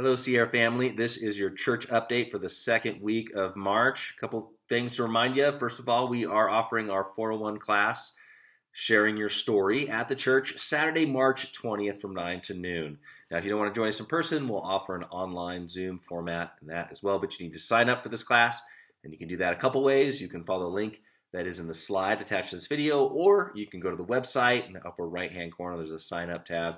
Hello, Sierra family. This is your church update for the second week of March. A couple things to remind you. First of all, we are offering our 401 class, Sharing Your Story, at the church Saturday, March 20th from 9 to noon. Now, if you don't want to join us in person, we'll offer an online Zoom format and that as well, but you need to sign up for this class, and you can do that a couple ways. You can follow the link that is in the slide attached to this video, or you can go to the website in the upper right hand corner. There's a sign up tab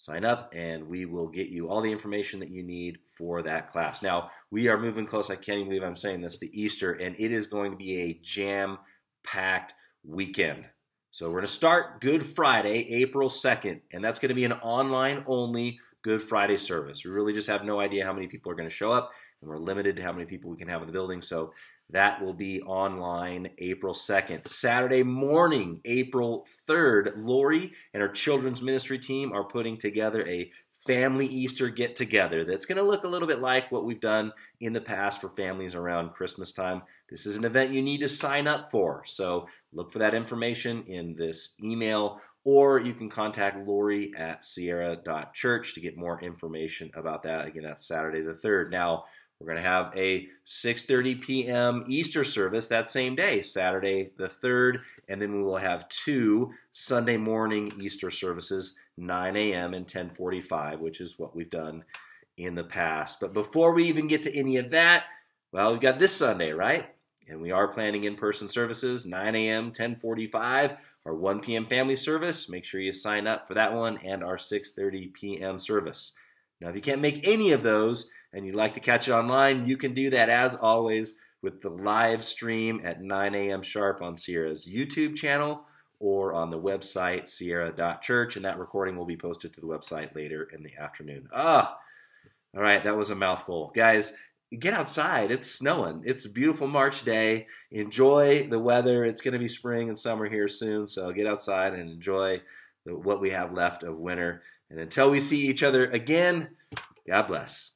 sign up and we will get you all the information that you need for that class. Now, we are moving close. I can't even believe I'm saying this to Easter, and it is going to be a jam packed weekend. So, we're going to start Good Friday, April 2nd, and that's going to be an online only Good Friday service. We really just have no idea how many people are going to show up, and we're limited to how many people we can have in the building. So, that will be online April 2nd. Saturday morning, April 3rd, Lori and her children's ministry team are putting together a family Easter get together that's going to look a little bit like what we've done in the past for families around Christmas time. This is an event you need to sign up for. So look for that information in this email, or you can contact Lori at sierra.church to get more information about that. Again, that's Saturday the 3rd. Now, we're going to have a 6:30 p.m. Easter service that same day, Saturday the 3rd, and then we will have two Sunday morning Easter services, 9 a.m. and 10:45, which is what we've done in the past. But before we even get to any of that, well, we've got this Sunday, right? And we are planning in-person services, 9 a.m., 10:45, our 1 p.m. family service. Make sure you sign up for that one and our 6:30 p.m. service. Now, if you can't make any of those, and you'd like to catch it online, you can do that as always with the live stream at 9 a.m. sharp on Sierra's YouTube channel or on the website sierra.church, and that recording will be posted to the website later in the afternoon. Ah, all right, that was a mouthful. Guys, get outside. It's snowing. It's a beautiful March day. Enjoy the weather. It's going to be spring and summer here soon, so get outside and enjoy the, what we have left of winter. And until we see each other again, God bless.